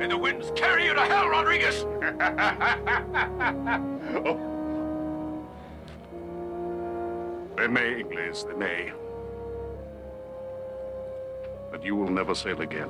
May the winds carry you to hell, Rodrigues! They may, Inglis, they may. But you will never sail again.